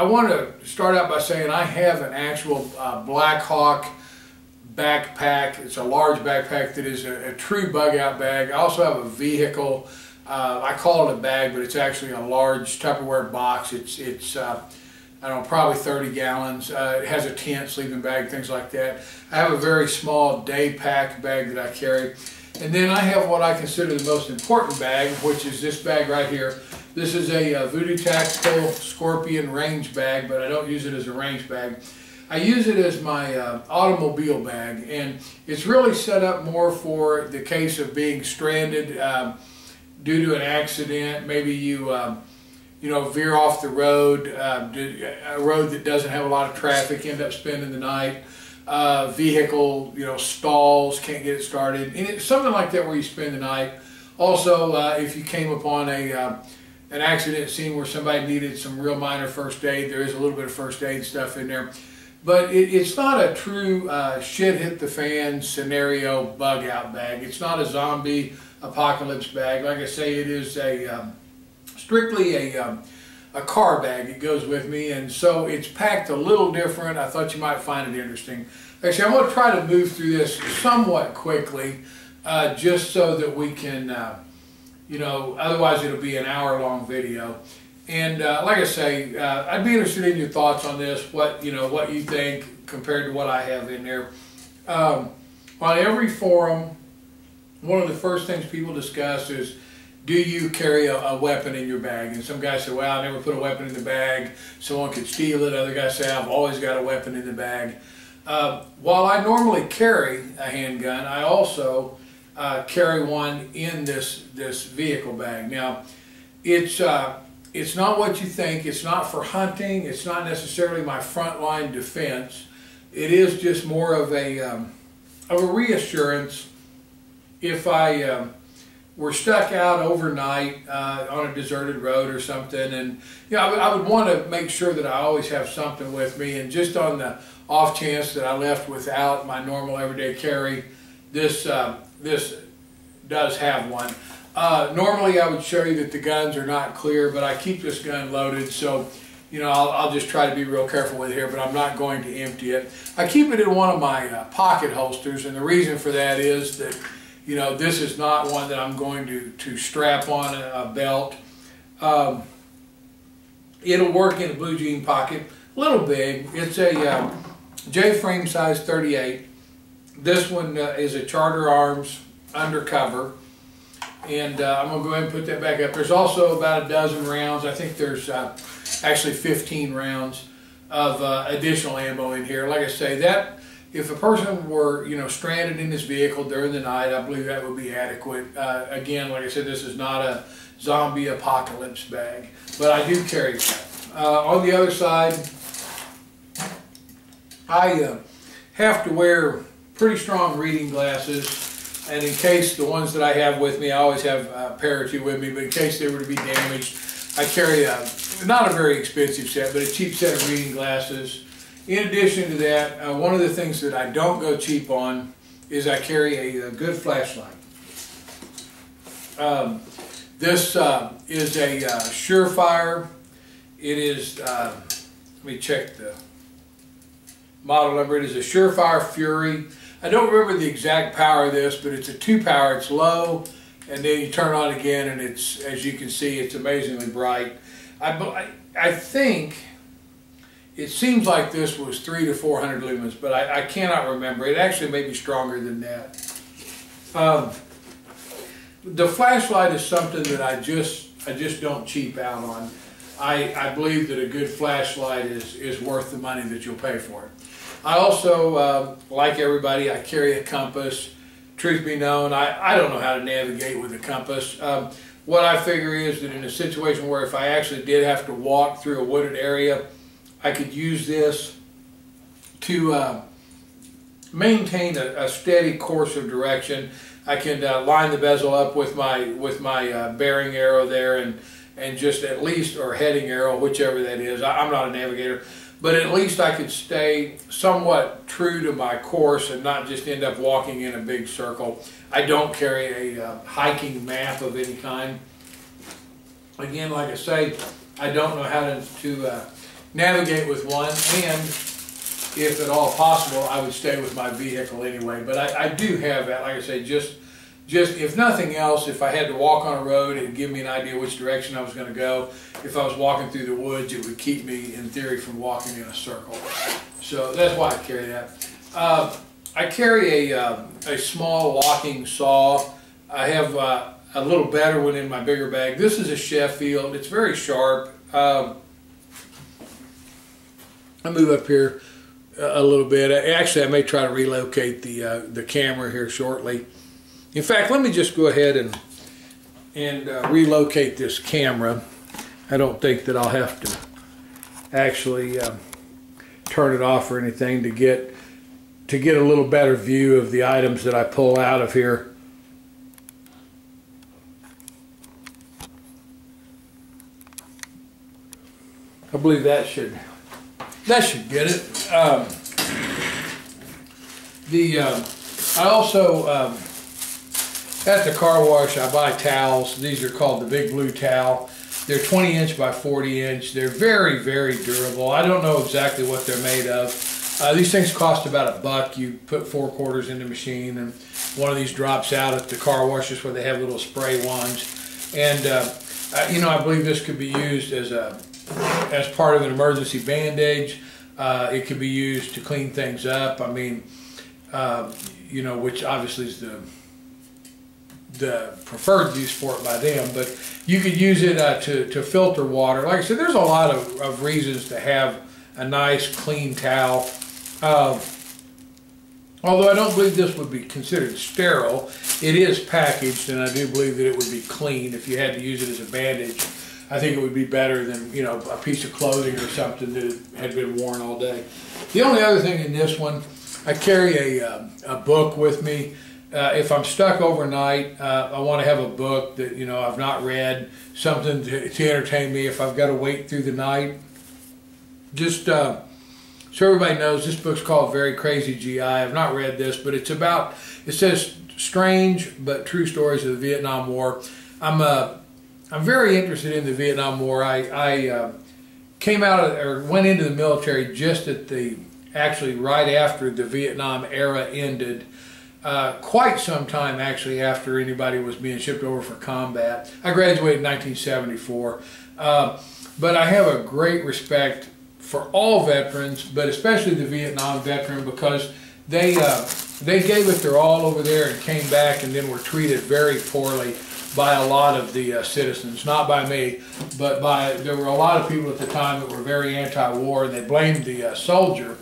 I want to start out by saying I have an actual uh, Black Hawk backpack. It's a large backpack that is a, a true bug out bag. I also have a vehicle. Uh, I call it a bag, but it's actually a large Tupperware box. It's it's uh, I don't know, probably 30 gallons. Uh, it has a tent, sleeping bag, things like that. I have a very small day pack bag that I carry. And then I have what I consider the most important bag, which is this bag right here. This is a uh, Voodoo Tactical Scorpion range bag, but I don't use it as a range bag. I use it as my uh, automobile bag, and it's really set up more for the case of being stranded um, due to an accident. Maybe you, um, you know, veer off the road, uh, a road that doesn't have a lot of traffic, end up spending the night. Uh, vehicle, you know, stalls, can't get it started, and it's something like that where you spend the night. Also, uh, if you came upon a an accident scene where somebody needed some real minor first aid. There is a little bit of first aid stuff in there. But it, it's not a true uh, shit hit the fan scenario bug out bag. It's not a zombie apocalypse bag. Like I say, it is a um, strictly a, um, a car bag. It goes with me. And so it's packed a little different. I thought you might find it interesting. Actually, I'm going to try to move through this somewhat quickly uh, just so that we can uh, you know, otherwise it'll be an hour long video. And uh, like I say, uh, I'd be interested in your thoughts on this, what, you know, what you think compared to what I have in there. Um, on every forum, one of the first things people discuss is, do you carry a, a, weapon in your bag? And some guys say, well, I never put a weapon in the bag. Someone could steal it. Other guys say, I've always got a weapon in the bag. Uh, while I normally carry a handgun, I also uh, carry one in this this vehicle bag. Now, it's uh, it's not what you think. It's not for hunting. It's not necessarily my frontline defense. It is just more of a um, of a reassurance if I um, were stuck out overnight uh, on a deserted road or something, and you know, I, I would want to make sure that I always have something with me. And just on the off chance that I left without my normal everyday carry, this uh, this does have one. Uh, normally I would show you that the guns are not clear, but I keep this gun loaded, so you know, I'll, I'll, just try to be real careful with it here, but I'm not going to empty it. I keep it in one of my uh, pocket holsters, and the reason for that is that, you know, this is not one that I'm going to, to strap on a, a belt. Um, it'll work in a blue jean pocket, a little big. It's a uh, J-frame size 38. This one uh, is a Charter Arms undercover. And uh, I'm going to go ahead and put that back up. There's also about a dozen rounds. I think there's uh, actually 15 rounds of uh, additional ammo in here. Like I say, that if a person were you know stranded in this vehicle during the night, I believe that would be adequate. Uh, again, like I said, this is not a zombie apocalypse bag, but I do carry that. Uh, on the other side, I have to wear pretty strong reading glasses and in case the ones that I have with me, I always have a pair or two with me, but in case they were to be damaged, I carry a, not a very expensive set, but a cheap set of reading glasses. In addition to that, uh, one of the things that I don't go cheap on is I carry a, a good flashlight. Um, this uh, is a uh, Surefire. It is, uh, let me check the model number. It is a Surefire Fury. I don't remember the exact power of this, but it's a two power. It's low, and then you turn on again, and it's, as you can see, it's amazingly bright. I, I think it seems like this was three to 400 lumens, but I, I cannot remember. It actually may be stronger than that. Um, the flashlight is something that I just I just don't cheap out on. I, I believe that a good flashlight is, is worth the money that you'll pay for it. I also, uh, like everybody, I carry a compass. Truth be known, I, I don't know how to navigate with a compass. Um, what I figure is that in a situation where if I actually did have to walk through a wooded area, I could use this to uh, maintain a, a, steady course of direction. I can uh, line the bezel up with my with my uh, bearing arrow there and and just at least or heading arrow, whichever that is. I, I'm not a navigator but at least I could stay somewhat true to my course and not just end up walking in a big circle. I don't carry a uh, hiking map of any kind. Again, like I say, I don't know how to, to uh, navigate with one, and if at all possible, I would stay with my vehicle anyway. But I, I do have that, like I say, just just if nothing else, if I had to walk on a road, it'd give me an idea which direction I was going to go. If I was walking through the woods, it would keep me, in theory, from walking in a circle. So that's why I carry that. Uh, I carry a, uh, a small locking saw. I have uh, a little better one in my bigger bag. This is a Sheffield. It's very sharp. Um, I move up here a little bit. Actually, I may try to relocate the uh, the camera here shortly. In fact, let me just go ahead and and uh, relocate this camera. I don't think that I'll have to actually uh, turn it off or anything to get to get a little better view of the items that I pull out of here. I believe that should that should get it. Um, the uh, I also um, at the car wash, I buy towels. These are called the Big Blue Towel. They're 20 inch by 40 inch. They're very, very durable. I don't know exactly what they're made of. Uh, these things cost about a buck. You put four quarters in the machine and one of these drops out at the car washes where they have little spray ones. And, uh, you know, I believe this could be used as a as part of an emergency bandage. Uh, it could be used to clean things up. I mean, uh, you know, which obviously is the the preferred use for it by them, but you could use it uh, to, to filter water. Like I said, there's a lot of, of reasons to have a nice clean towel. Uh, although I don't believe this would be considered sterile, it is packaged and I do believe that it would be clean if you had to use it as a bandage. I think it would be better than, you know, a piece of clothing or something that had been worn all day. The only other thing in this one, I carry a, uh, a book with me uh, if I'm stuck overnight, uh, I want to have a book that you know I've not read, something to, to entertain me. If I've got to wait through the night, just uh, so everybody knows, this book's called Very Crazy GI. I've not read this, but it's about. It says strange but true stories of the Vietnam War. I'm uh, I'm very interested in the Vietnam War. I I uh, came out of, or went into the military just at the actually right after the Vietnam era ended uh, quite some time actually after anybody was being shipped over for combat. I graduated in 1974, uh, but I have a great respect for all veterans, but especially the Vietnam veteran because they uh, they gave it their all over there and came back and then were treated very poorly by a lot of the uh, citizens, not by me, but by there were a lot of people at the time that were very anti-war and they blamed the uh, soldier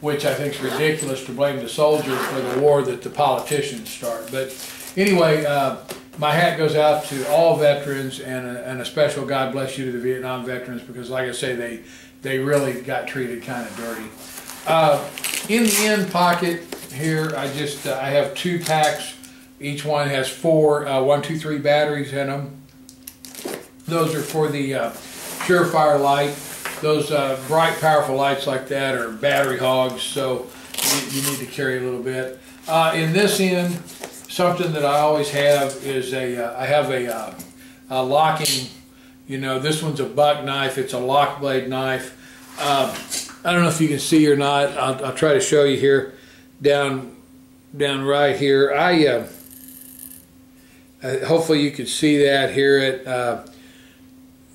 which I think is ridiculous to blame the soldiers for the war that the politicians start. But anyway, uh, my hat goes out to all veterans and a, and a special God bless you to the Vietnam veterans because, like I say, they they really got treated kind of dirty. Uh, in the end pocket here, I just uh, I have two packs. Each one has four uh, one, two, three batteries in them. Those are for the uh, Surefire light those uh, bright, powerful lights like that are battery hogs, so you, you need to carry a little bit. Uh, in this end, something that I always have is a uh, I have a, uh, a, locking, you know, this one's a buck knife. It's a lock blade knife. Um, I don't know if you can see or not. I'll, I'll, try to show you here, down, down right here. I uh, uh, hopefully you can see that here at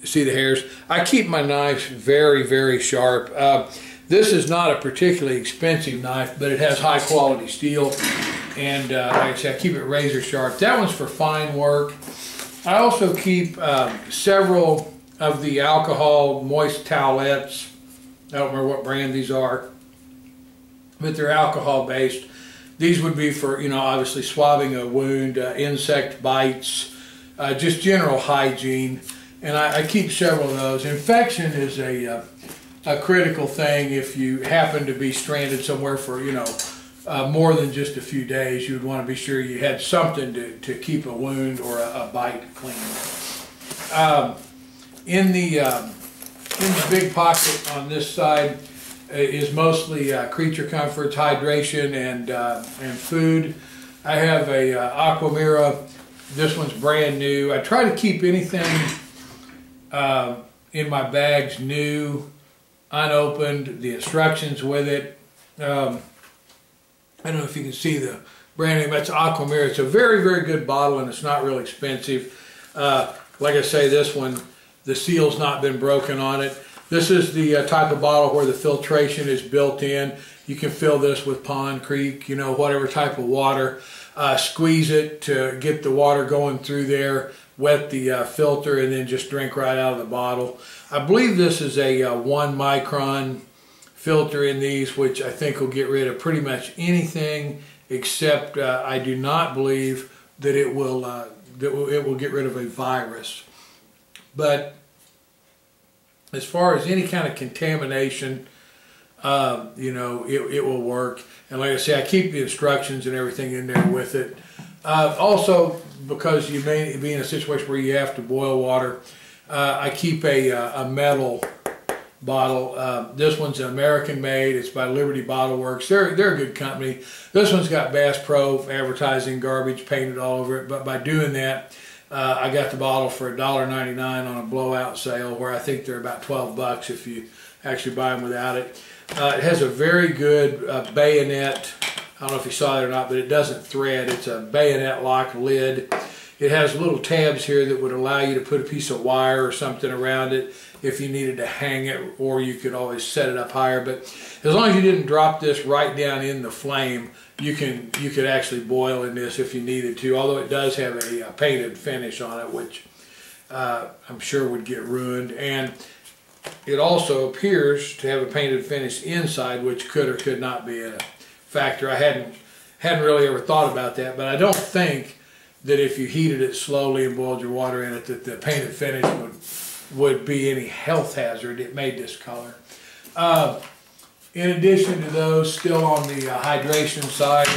see the hairs. I keep my knives very, very sharp. Uh, this is not a particularly expensive knife, but it has high quality steel. And uh, like I I keep it razor sharp. That one's for fine work. I also keep uh, several of the alcohol moist towelettes. I don't remember what brand these are, but they're alcohol based. These would be for, you know, obviously swabbing a wound, uh, insect bites, uh, just general hygiene and I, I, keep several of those. Infection is a, uh, a critical thing if you happen to be stranded somewhere for, you know, uh, more than just a few days. You would want to be sure you had something to, to keep a wound or a, a bite clean. Um, in, the, um, in the big pocket on this side uh, is mostly uh, creature comforts, hydration, and, uh, and food. I have a uh, Aquamira. This one's brand new. I try to keep anything uh, in my bags new unopened, the instructions with it. Um, I don't know if you can see the brand name. That's Aquamira. It's a very, very good bottle and it's not real expensive. Uh, like I say, this one, the seal's not been broken on it. This is the uh, type of bottle where the filtration is built in. You can fill this with pond, creek, you know, whatever type of water. Uh, squeeze it to get the water going through there, wet the uh, filter, and then just drink right out of the bottle. I believe this is a uh, one micron filter in these, which I think will get rid of pretty much anything except uh, I do not believe that it will uh, that it will get rid of a virus. But as far as any kind of contamination, uh, you know, it, it will work. And like I say, I keep the instructions and everything in there with it. Uh, also, because you may be in a situation where you have to boil water, uh, I keep a, uh, a metal bottle. Uh, this one's American made. It's by Liberty Bottle Works. They're, they're a good company. This one's got Bass Pro advertising garbage painted all over it. But by doing that, uh, I got the bottle for $1.99 on a blowout sale where I think they're about 12 bucks if you actually buy them without it. Uh, it has a very good uh, bayonet. I don't know if you saw it or not, but it doesn't thread. It's a bayonet lock lid. It has little tabs here that would allow you to put a piece of wire or something around it if you needed to hang it, or you could always set it up higher. But as long as you didn't drop this right down in the flame, you can you could actually boil in this if you needed to. Although it does have a, a painted finish on it, which uh, I'm sure would get ruined. And it also appears to have a painted finish inside, which could or could not be factor. I hadn't hadn't really ever thought about that, but I don't think that if you heated it slowly and boiled your water in it, that the painted finish would would be any health hazard. It made this color. Uh, in addition to those, still on the uh, hydration side,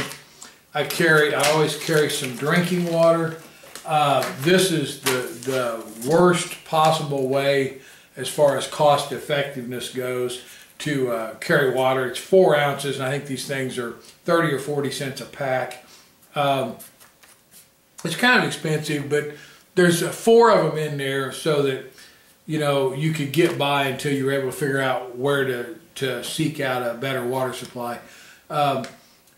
I carry. I always carry some drinking water. Uh, this is the the worst possible way as far as cost effectiveness goes to uh, carry water. It's four ounces, and I think these things are 30 or 40 cents a pack. Um, it's kind of expensive, but there's uh, four of them in there so that you know you could get by until you were able to figure out where to to seek out a better water supply. Um,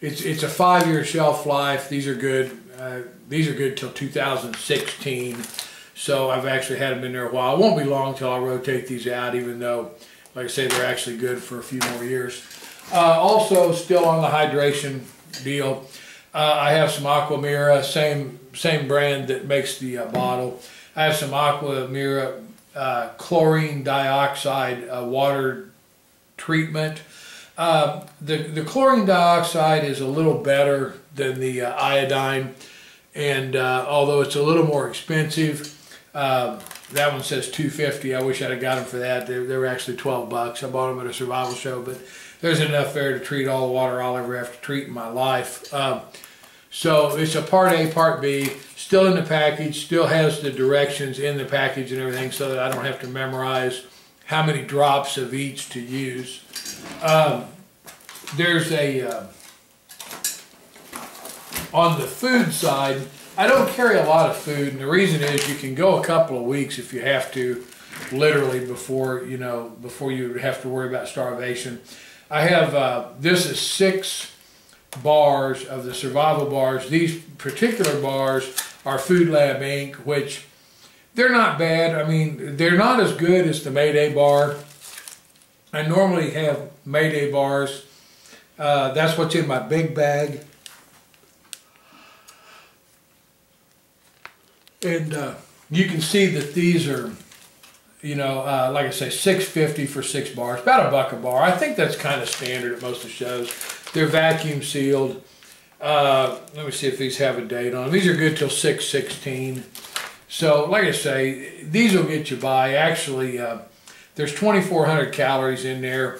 it's it's a five year shelf life. These are good. Uh, these are good till 2016. So I've actually had them in there a while. It won't be long till I rotate these out, even though, like I say, they're actually good for a few more years. Uh, also, still on the hydration deal, uh, I have some Aquamira, same same brand that makes the uh, bottle. I have some Aquamira uh, chlorine dioxide uh, water treatment. Um, the, the chlorine dioxide is a little better than the uh, iodine, and although it's a little more expensive, that one says 250. I wish I'd have got them for that. They, they were actually 12 bucks. I bought them at a survival show, but there's enough there to treat all the water I'll ever have to treat in my life. Um, so it's a part A, part B, still in the package, still has the directions in the package and everything so that I don't have to memorize how many drops of each to use. Um, there's a, uh, on the food side, I don't carry a lot of food, and the reason is you can go a couple of weeks if you have to, literally before you know before you have to worry about starvation. I have uh, this is six bars of the survival bars. These particular bars are Food Lab Inc., which they're not bad. I mean, they're not as good as the Mayday bar. I normally have Mayday bars. Uh, that's what's in my big bag. And uh, you can see that these are, you know, uh, like I say, 650 for six bars, about a buck a bar. I think that's kind of standard at most of the shows. They're vacuum sealed. Uh, let me see if these have a date on them. These are good till 616. So, like I say, these will get you by. Actually, uh, there's 2,400 calories in there,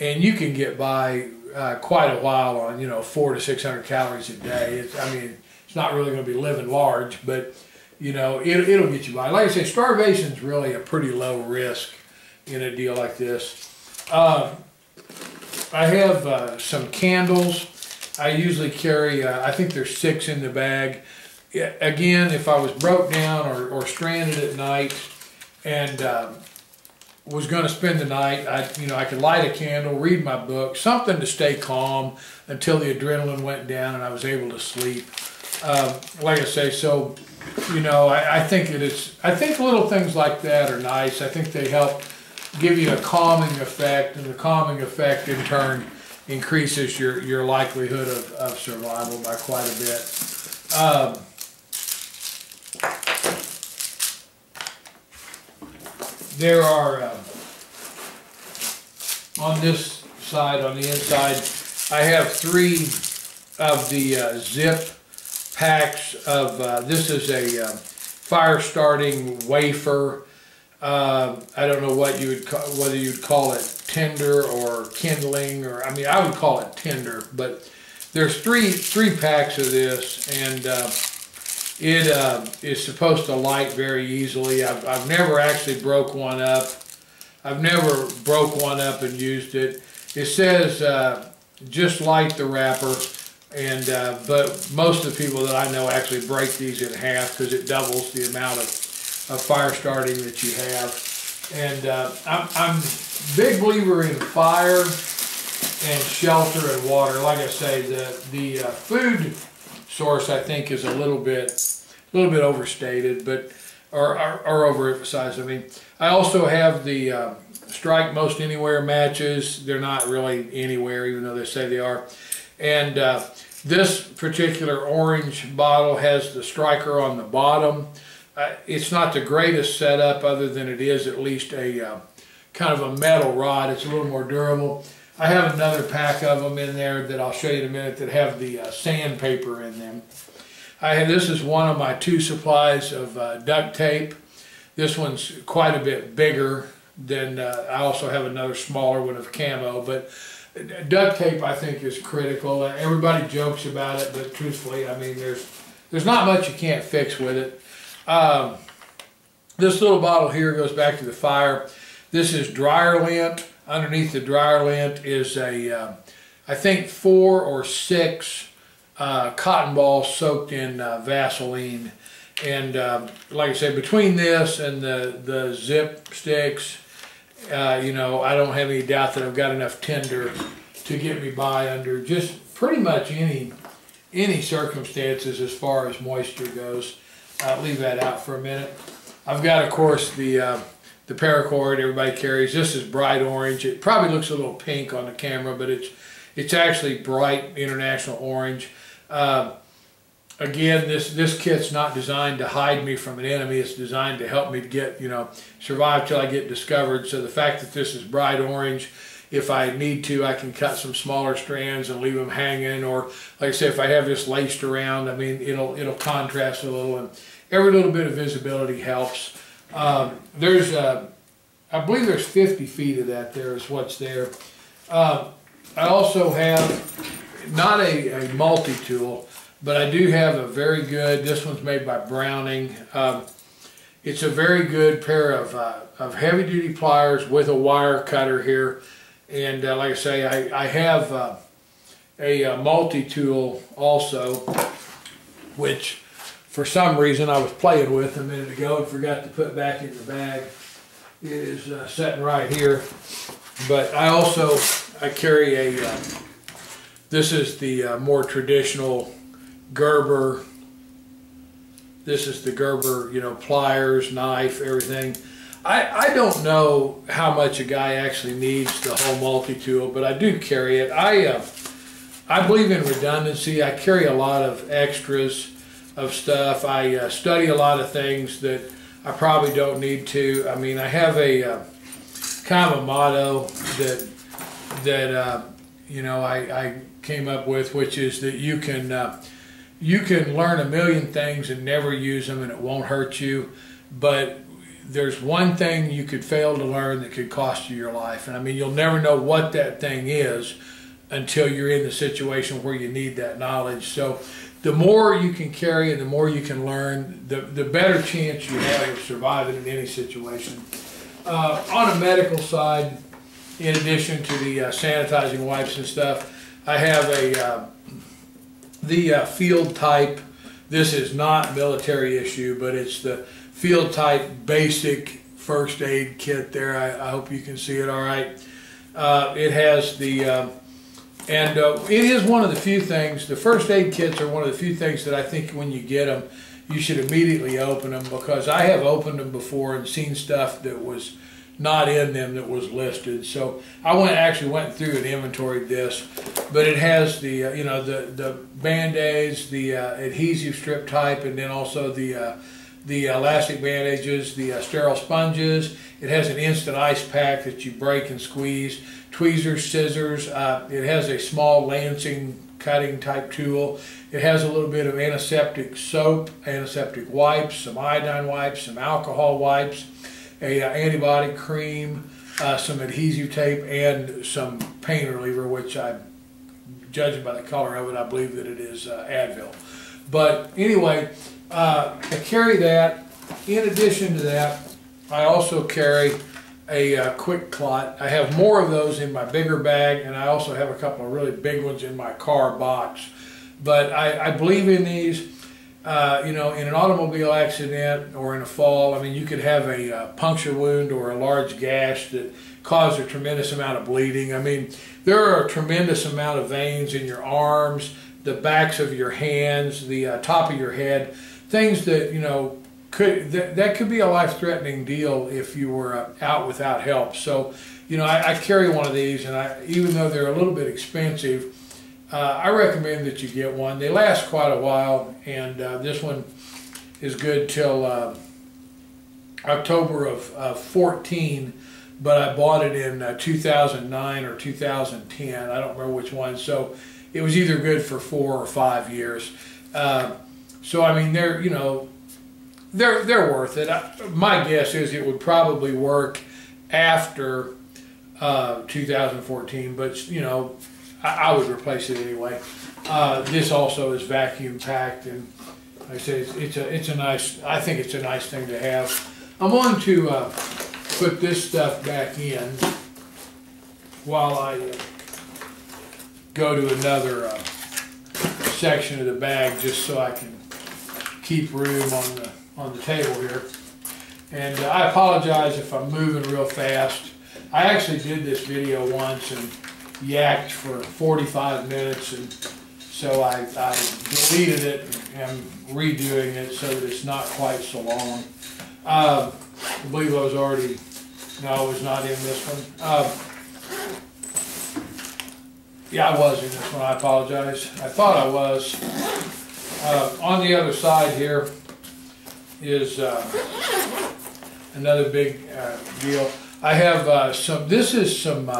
and you can get by uh, quite a while on, you know, four to 600 calories a day. It's, I mean, it's not really going to be living large, but you know, it, it'll get you by. Like I say, starvation is really a pretty low risk in a deal like this. Uh, I have uh, some candles. I usually carry, uh, I think there's six in the bag. Again, if I was broke down or, or stranded at night and um, was going to spend the night, I you know I could light a candle, read my book, something to stay calm until the adrenaline went down and I was able to sleep. Um, like I say, so you know I, I think it is. I think little things like that are nice. I think they help give you a calming effect, and the calming effect in turn increases your your likelihood of, of survival by quite a bit. Um, there are, uh, on this side, on the inside, I have three of the uh, zip packs of, uh, this is a uh, fire starting wafer. Uh, I don't know what you would call, whether you'd call it tinder or kindling or, I mean, I would call it tinder, but there's three, three packs of this and uh, it uh, is supposed to light very easily. I've, I've never actually broke one up. I've never broke one up and used it. It says uh, just light the wrapper, and uh, but most of the people that I know actually break these in half because it doubles the amount of, of fire starting that you have. And uh, I'm, I'm big believer in fire and shelter and water. Like I say, the the uh, food source I think is a little bit a little bit overstated, but or, or, or overemphasized. I mean, I also have the uh, strike most anywhere matches. They're not really anywhere, even though they say they are. And uh, this particular orange bottle has the striker on the bottom. Uh, it's not the greatest setup, other than it is at least a uh, kind of a metal rod. It's a little more durable. I have another pack of them in there that I'll show you in a minute that have the uh, sandpaper in them. I have, this is one of my two supplies of uh, duct tape. This one's quite a bit bigger than, uh, I also have another smaller one of camo, but duct tape I think is critical. Everybody jokes about it, but truthfully, I mean, there's, there's not much you can't fix with it. Um, this little bottle here goes back to the fire. This is dryer lint. Underneath the dryer lint is a, uh, I think four or six uh, cotton balls soaked in uh, Vaseline. And uh, like I said, between this and the, the zip sticks, uh, you know, I don't have any doubt that I've got enough tinder to get me by under just pretty much any any circumstances as far as moisture goes. I'll leave that out for a minute. I've got, of course, the uh, the paracord everybody carries. This is bright orange. It probably looks a little pink on the camera, but it's it's actually bright international orange. Uh, again, this this kit's not designed to hide me from an enemy. It's designed to help me get you know survive till I get discovered. So the fact that this is bright orange, if I need to, I can cut some smaller strands and leave them hanging. Or like I said, if I have this laced around, I mean it'll it'll contrast a little, and every little bit of visibility helps. Um, there's uh, I believe there's 50 feet of that there is what's there. Uh, I also have not a, a multi-tool, but I do have a very good, this one's made by Browning. Um, it's a very good pair of, uh, of heavy duty pliers with a wire cutter here. And uh, like I say, I, I have uh, a, uh, multi-tool also, which for some reason I was playing with a minute ago and forgot to put back in the bag. It is uh, sitting right here. But I also, I carry a uh, this is the uh, more traditional Gerber. This is the Gerber, you know, pliers, knife, everything. I, I don't know how much a guy actually needs the whole multi-tool, but I do carry it. I, uh, I believe in redundancy. I carry a lot of extras of stuff. I uh, study a lot of things that I probably don't need to. I mean, I have a uh, kind of a motto that that uh, you know I, I came up with, which is that you can uh, you can learn a million things and never use them, and it won't hurt you. But there's one thing you could fail to learn that could cost you your life, and I mean you'll never know what that thing is until you're in the situation where you need that knowledge. So the more you can carry and the more you can learn, the, the better chance you have of surviving in any situation. Uh, on a medical side, in addition to the uh, sanitizing wipes and stuff, I have a uh, the uh, field type. This is not military issue, but it's the field type basic first aid kit there. I, I hope you can see it all right. Uh, it has the, uh, and it is one of the few things, the first aid kits are one of the few things that I think when you get them, you should immediately open them because I have opened them before and seen stuff that was not in them that was listed. So I went actually went through and inventoried this, but it has the uh, you know the the band-aids, the uh, adhesive strip type, and then also the uh, the elastic bandages, the uh, sterile sponges. It has an instant ice pack that you break and squeeze, tweezers, scissors. Uh, it has a small lancing cutting type tool. It has a little bit of antiseptic soap, antiseptic wipes, some iodine wipes, some alcohol wipes a uh, antibiotic cream, uh, some adhesive tape, and some pain reliever, which I, judging by the color of it, I believe that it is uh, Advil. But anyway, uh, I carry that. In addition to that, I also carry a uh, QuikClot. I have more of those in my bigger bag, and I also have a couple of really big ones in my car box. But I, I believe in these. Uh, you know, in an automobile accident or in a fall, I mean, you could have a uh, puncture wound or a large gash that caused a tremendous amount of bleeding. I mean, there are a tremendous amount of veins in your arms, the backs of your hands, the uh, top of your head, things that, you know, could that, that could be a life-threatening deal if you were uh, out without help. So, you know, I, I carry one of these, and I, even though they're a little bit expensive, uh, I recommend that you get one. They last quite a while, and uh, this one is good till uh, October of, of 14, but I bought it in uh, 2009 or 2010. I don't remember which one. So it was either good for four or five years. Uh, so I mean, they're you know, they're they're worth it. I, my guess is it would probably work after uh, 2014, but you know I, I would replace it anyway. Uh, this also is vacuum packed, and like I say, it's, it's, a it's a nice. I think it's a nice thing to have. I'm going to uh, put this stuff back in while I uh, go to another uh, section of the bag, just so I can keep room on the on the table here. And uh, I apologize if I'm moving real fast. I actually did this video once and yacked for 45 minutes and so I, I deleted it and redoing it so that it's not quite so long. Uh, I believe I was already, no, I was not in this one. Uh, yeah, I was in this one, I apologize. I thought I was. Uh, on the other side here is uh, another big uh, deal. I have uh, some, this is some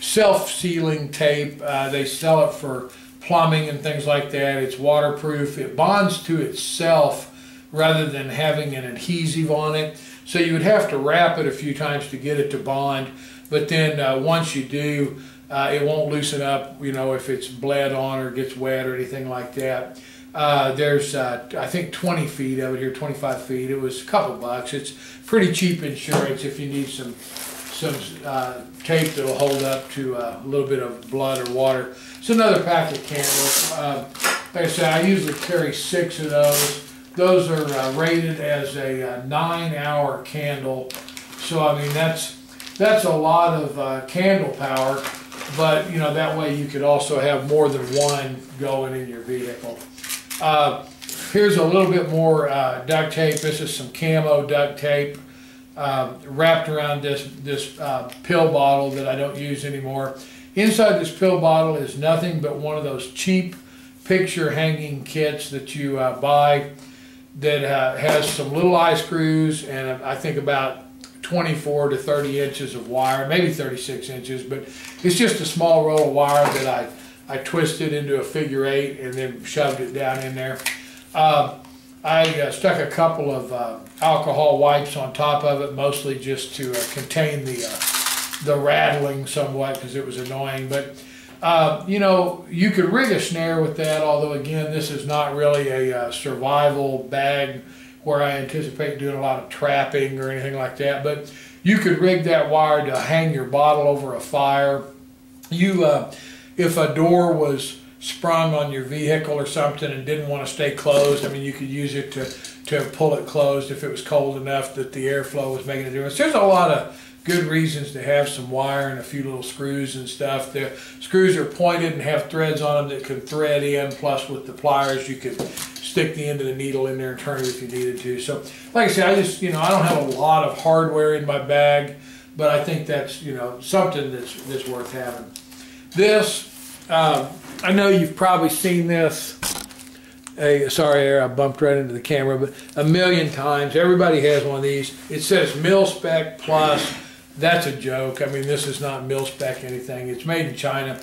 self-sealing tape. Uh, they sell it for plumbing and things like that. It's waterproof. It bonds to itself rather than having an adhesive on it. So you would have to wrap it a few times to get it to bond. But then uh, once you do, uh, it won't loosen up, you know, if it's bled on or gets wet or anything like that. Uh, there's, uh, I think, 20 feet of it here, 25 feet. It was a couple bucks. It's pretty cheap insurance if you need some some uh, tape that'll hold up to uh, a little bit of blood or water. It's another pack of candles. Uh, like I said, I usually carry six of those. Those are uh, rated as a uh, nine-hour candle. So I mean that's that's a lot of uh, candle power. But you know that way you could also have more than one going in your vehicle. here's a little bit more duct tape. This is some camo duct tape uh, wrapped around this, this uh, pill bottle that I don't use anymore. Inside this pill bottle is nothing but one of those cheap picture hanging kits that you uh, buy that uh, has some little eye screws and I think about 24 to 30 inches of wire, maybe 36 inches, but it's just a small roll of wire that I, I twisted into a figure eight and then shoved it down in there. Uh, I uh, stuck a couple of uh, alcohol wipes on top of it, mostly just to uh, contain the uh, the rattling somewhat because it was annoying. But uh, you know, you could rig a snare with that. Although again, this is not really a uh, survival bag where I anticipate doing a lot of trapping or anything like that. But you could rig that wire to hang your bottle over a fire. You, if a door was sprung on your vehicle or something and didn't want to stay closed, I mean, you could use it to, to pull it closed if it was cold enough that the airflow was making a difference. There's a lot of good reasons to have some wire and a few little screws and stuff. The screws are pointed and have threads on them that can thread in, plus with the pliers you could stick the end of the needle in there and turn it if you needed to. So, like I said, I just, you know, I don't have a lot of hardware in my bag, but I think that's, you know, something that's, that's worth having. This, uh, I know you've probably seen this. Hey, sorry, I bumped right into the camera, but a million times. Everybody has one of these. It says mil spec plus. That's a joke. I mean, this is not mil spec anything. It's made in China.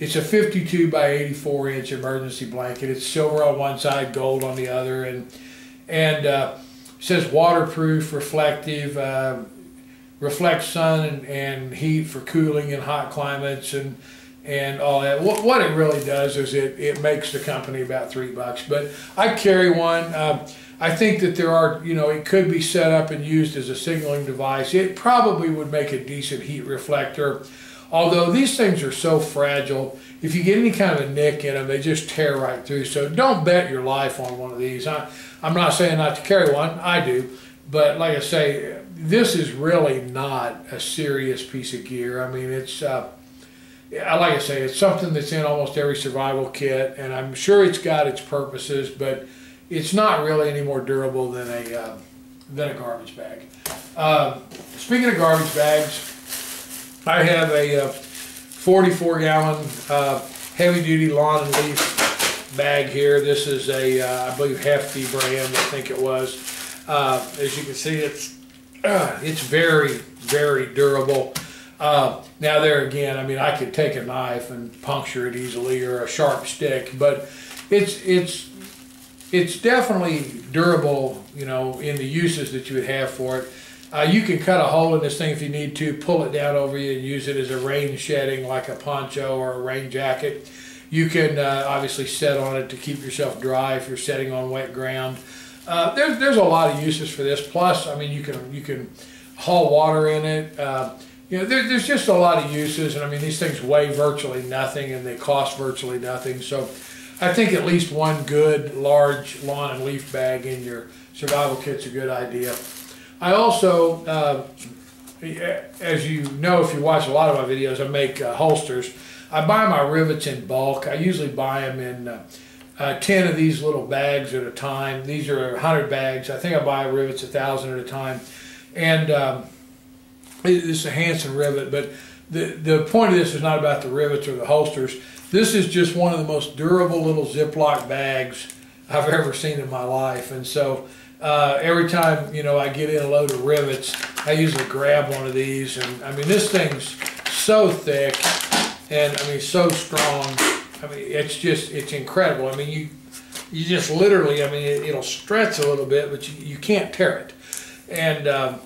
It's a 52 by 84 inch emergency blanket. It's silver on one side, gold on the other, and and uh, says waterproof, reflective, uh, reflects sun and, and heat for cooling in hot climates, and and all that. What, what it really does is it, it makes the company about three bucks. But I carry one. Uh, I think that there are, you know, it could be set up and used as a signaling device. It probably would make a decent heat reflector. Although these things are so fragile, if you get any kind of a nick in them, they just tear right through. So don't bet your life on one of these. I, I'm not saying not to carry one, I do. But like I say, this is really not a serious piece of gear. I mean, it's, uh, like I say, it's something that's in almost every survival kit, and I'm sure it's got its purposes, but it's not really any more durable than a, uh, than a garbage bag. Uh, speaking of garbage bags, I have a uh, 44 gallon uh, heavy duty lawn and leaf bag here. This is a, uh, I believe, Hefty brand, I think it was. As you can see, it's, it's very, very durable. Uh, now there again, I mean, I could take a knife and puncture it easily or a sharp stick, but it's, it's, it's definitely durable, you know, in the uses that you would have for it. Uh, you can cut a hole in this thing if you need to, pull it down over you and use it as a rain shedding like a poncho or a rain jacket. You can uh, obviously set on it to keep yourself dry if you're setting on wet ground. Uh, there's, there's a lot of uses for this. Plus, I mean, you can, you can haul water in it. You know, there, there's just a lot of uses. And I mean, these things weigh virtually nothing and they cost virtually nothing. So I think at least one good large lawn and leaf bag in your survival kit's a good idea. I also, uh, as you know if you watch a lot of my videos, I make uh, holsters. I buy my rivets in bulk. I usually buy them in uh, uh 10 of these little bags at a time. These are 100 bags. I think I buy rivets a 1,000 at a time. And um, this is a Hanson rivet, but the, the point of this is not about the rivets or the holsters. This is just one of the most durable little Ziploc bags I've ever seen in my life. And so uh, every time you know I get in a load of rivets, I usually grab one of these, and I mean this thing's so thick, and I mean so strong. I mean it's just it's incredible. I mean you you just literally I mean it, will stretch a little bit, but you, you can't tear it, and um,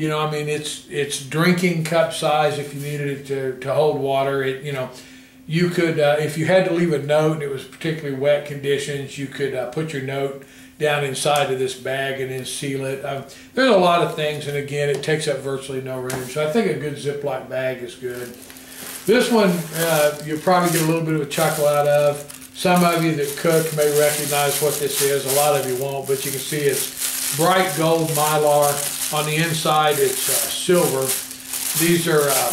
you know I mean it's it's drinking cup size if you needed it to to hold water. It you know. You could, uh, if you had to leave a note and it was particularly wet conditions, you could uh, put your note down inside of this bag and then seal it. Um, there's a lot of things, and again, it takes up virtually no room. So I think a good Ziploc bag is good. This one, uh, you'll probably get a little bit of a chuckle out of. Some of you that cook may recognize what this is. A lot of you won't, but you can see it's bright gold mylar. On the inside, it's uh, silver. These are uh,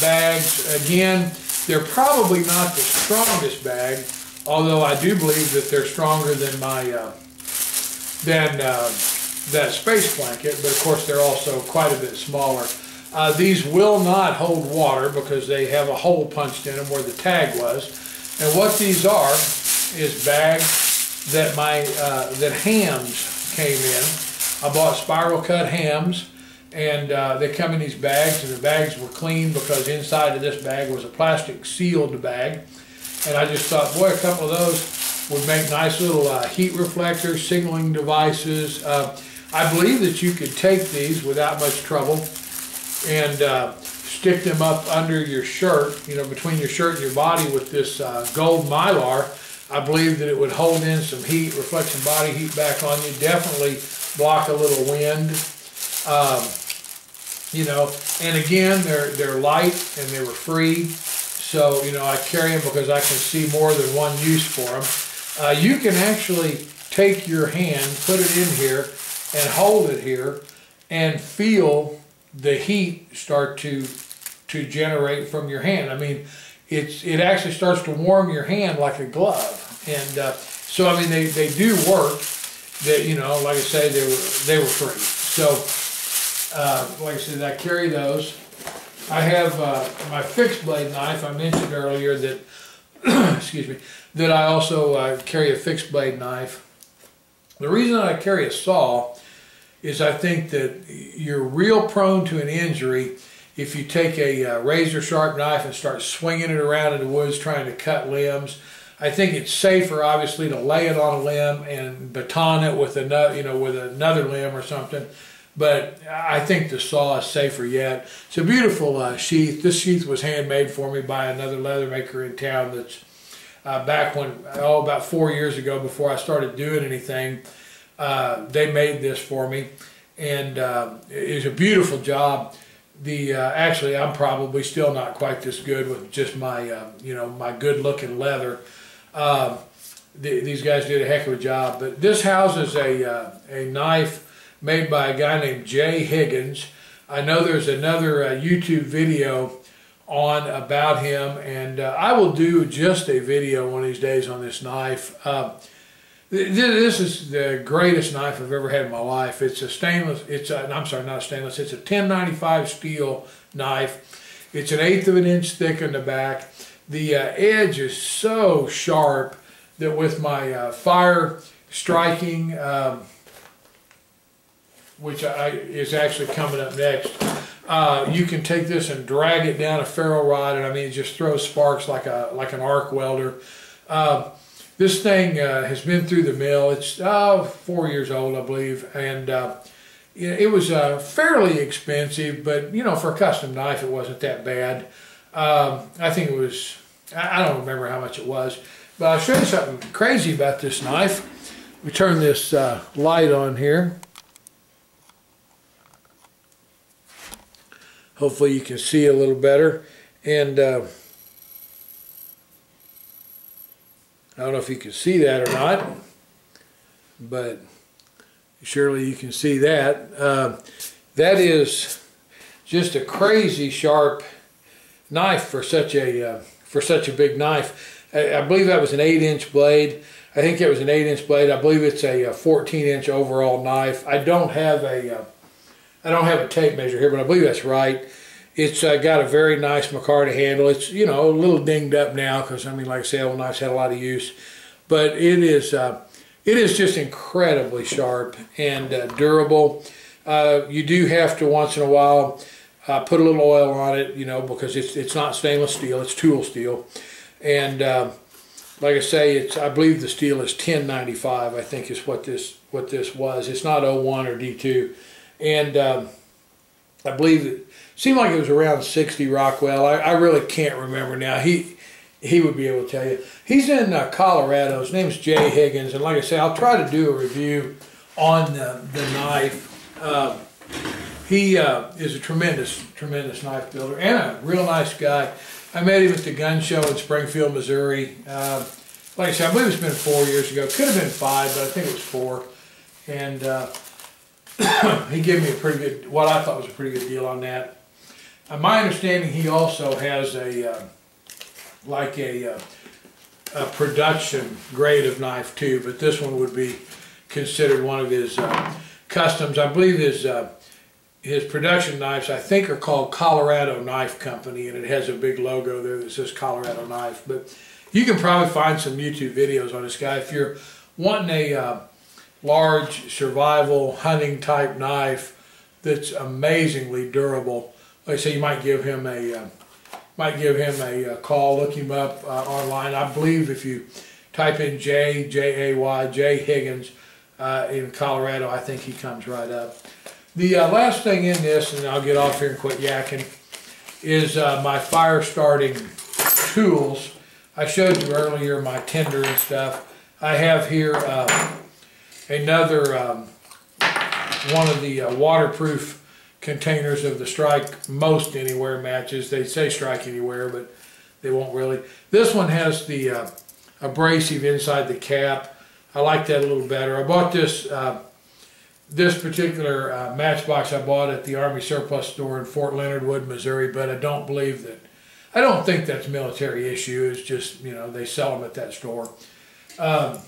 bags. Again, they're probably not the strongest bag, although I do believe that they're stronger than my uh, than uh, that space blanket, but of course they're also quite a bit smaller. Uh, these will not hold water because they have a hole punched in them where the tag was. And what these are is bags that my uh, that hams came in. I bought spiral cut hams and uh, they come in these bags and the bags were clean because inside of this bag was a plastic sealed bag. And I just thought, boy, a couple of those would make nice little uh, heat reflectors, signaling devices. Uh, I believe that you could take these without much trouble and uh, stick them up under your shirt, you know, between your shirt and your body with this uh, gold mylar. I believe that it would hold in some heat, reflect some body heat back on you, definitely block a little wind. Um, you know, and again, they're, they're light and they were free. So, you know, I carry them because I can see more than one use for them. Uh, you can actually take your hand, put it in here, and hold it here, and feel the heat start to to generate from your hand. I mean, it's it actually starts to warm your hand like a glove, and uh, so I mean they, they do work. That you know, like I say, they were they were free. So, uh, like I said, I carry those. I have uh, my fixed blade knife. I mentioned earlier that excuse me that I also uh, carry a fixed blade knife. The reason I carry a saw is I think that you're real prone to an injury if you take a uh, razor sharp knife and start swinging it around in the woods trying to cut limbs. I think it's safer, obviously, to lay it on a limb and baton it with another, you know, with another limb or something. But I think the saw is safer yet. It's a beautiful uh, sheath. This sheath was handmade for me by another leather maker in town. That's uh, back when, oh, about four years ago, before I started doing anything. Uh, they made this for me, and uh, it's a beautiful job the uh, actually I'm probably still not quite this good with just my uh, you know my good looking leather. Um, the, these guys did a heck of a job. But this houses a uh, a knife made by a guy named Jay Higgins. I know there's another uh, YouTube video on about him, and uh, I will do just a video one of these days on this knife. Uh, this is the greatest knife I've ever had in my life. It's a stainless, it's a, I'm sorry, not a stainless, it's a 1095 steel knife. It's an eighth of an inch thick in the back. The uh, edge is so sharp that with my uh, fire striking, um, which I, is actually coming up next, uh, you can take this and drag it down a ferro rod, and I mean, it just throws sparks like a like an arc welder. Um, this thing uh, has been through the mill. It's uh, four years old, I believe, and uh, it was uh, fairly expensive, but you know, for a custom knife, it wasn't that bad. Um, I think it was, I don't remember how much it was, but I'll show you something crazy about this knife. We turn this uh, light on here. Hopefully you can see a little better. And uh, I don't know if you can see that or not, but surely you can see that. Uh, that is just a crazy sharp knife for such a uh, for such a big knife. I, I, believe that was an eight inch blade. I think it was an eight inch blade. I believe it's a, a 14 inch overall knife. I don't have a uh, I don't have a tape measure here, but I believe that's right. It's uh, got a very nice micarta handle. It's, you know, a little dinged up now because, I mean, like I say, old knives had a lot of use. But it is, uh, it is just incredibly sharp and uh, durable. Uh, you do have to, once in a while, uh, put a little oil on it, you know, because it's, it's not stainless steel, it's tool steel. And uh, like I say, it's I believe the steel is 1095, I think is what this what this was. It's not O1 or D2. And um, I believe seemed like it was around 60 Rockwell. I, I, really can't remember now. He he would be able to tell you. He's in uh, Colorado. His name's Jay Higgins, and like I say, I'll try to do a review on the, the knife. Uh, he uh, is a tremendous, tremendous knife builder and a real nice guy. I met him at the gun show in Springfield, Missouri. Uh, like I said, I believe it's been four years ago. Could have been five, but I think it was four. And uh, he gave me a pretty good, what I thought was a pretty good deal on that. Uh, my understanding, he also has a, uh, like a, uh, a production grade of knife too, but this one would be considered one of his uh, customs. I believe his uh, his production knives, I think, are called Colorado Knife Company, and it has a big logo there that says Colorado Knife. But you can probably find some YouTube videos on this guy if you're wanting a uh, large survival hunting type knife that's amazingly durable. Like I say, you might give him a uh, might give him a, uh, call. Look him up uh, online. I believe if you type in J J A Y Jay Higgins uh, in Colorado, I think he comes right up. The uh, last thing in this, and I'll get off here and quit yakking, is uh, my fire starting tools. I showed you earlier my tinder and stuff. I have here another um, one of the waterproof containers of the Strike Most Anywhere matches. They say Strike Anywhere, but they won't really. This one has the uh, abrasive inside the cap. I like that a little better. I bought this uh, this particular uh, matchbox I bought at the Army Surplus Store in Fort Leonard Wood, Missouri, but I don't believe that, I don't think that's military issue. It's just, you know, they sell them at that store. Um,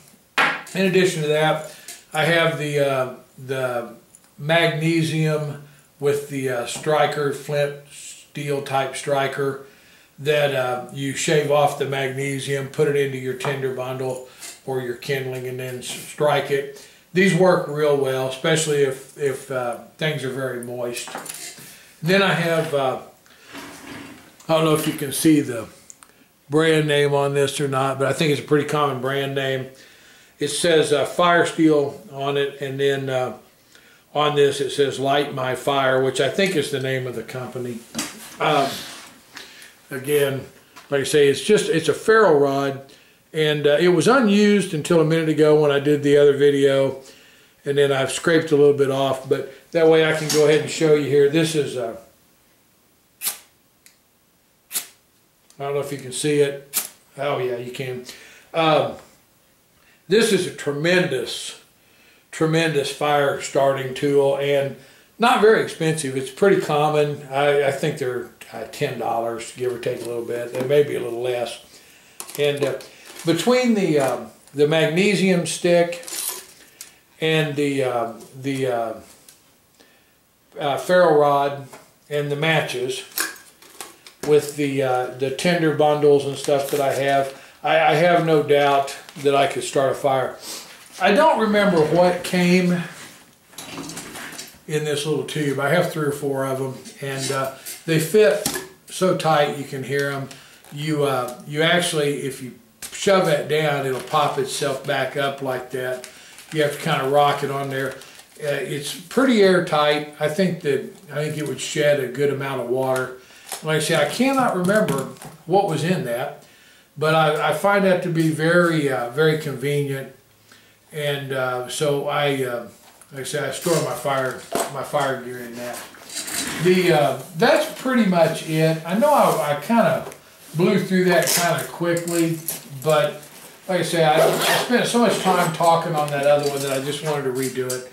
in addition to that, I have the, uh, the magnesium with the uh, striker, flint steel type striker that uh, you shave off the magnesium, put it into your tinder bundle or your kindling and then strike it. These work real well, especially if, if uh, things are very moist. Then I have, uh, I don't know if you can see the brand name on this or not, but I think it's a pretty common brand name. It says uh, Fire Steel on it, and then uh, on this it says Light My Fire, which I think is the name of the company. Um, again, like I say, it's just, it's a ferro rod and uh, it was unused until a minute ago when I did the other video and then I've scraped a little bit off but that way I can go ahead and show you here. This is a uh, I don't know if you can see it. Oh yeah you can. Um, this is a tremendous tremendous fire starting tool and not very expensive. It's pretty common. I, I think they're uh, ten dollars give or take a little bit. They may be a little less. And uh, between the uh, the magnesium stick and the uh, the uh, uh, ferro rod and the matches with the uh, the tinder bundles and stuff that I have, I, I, have no doubt that I could start a fire. I don't remember what came in this little tube. I have three or four of them, and uh, they fit so tight you can hear them. You you actually, if you shove that down, it'll pop itself back up like that. You have to kind of rock it on there. Uh, it's pretty airtight. I think that I think it would shed a good amount of water. Like I say, I cannot remember what was in that, but I, I find that to be very uh, very convenient. And uh, so I, uh, like I said, I store my fire my fire gear in that. The uh, that's pretty much it. I know I, I kind of blew through that kind of quickly, but like I said, I, I spent so much time talking on that other one that I just wanted to redo it.